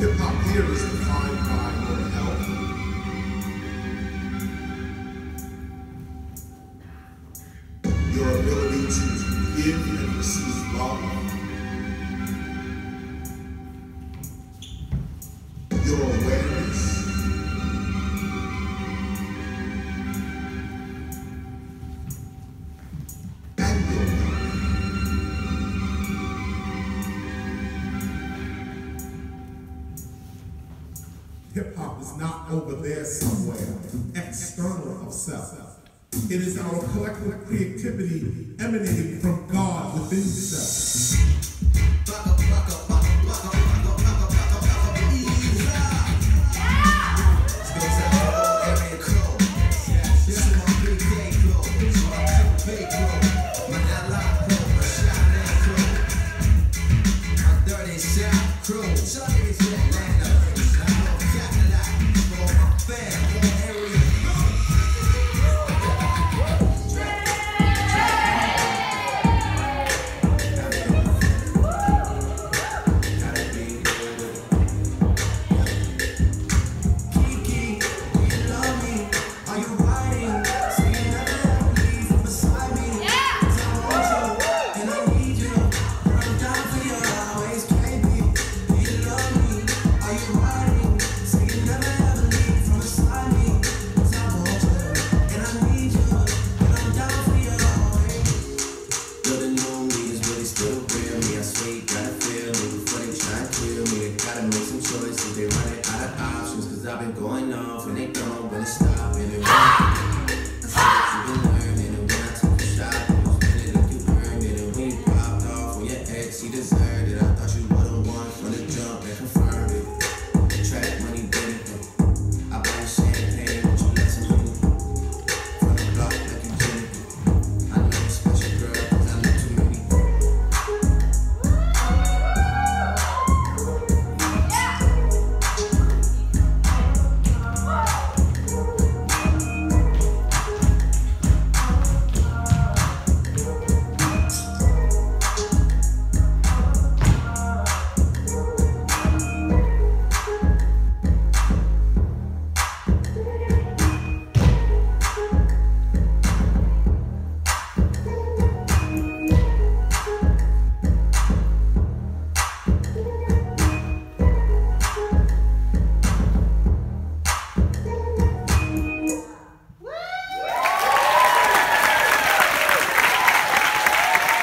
Hip hop here is defined by your health, your ability to give and receive love, your awareness, Hip hop is not over there somewhere, external of self. It is our collective creativity emanating from God within self. I've been going off when they come, when it stop and it won't.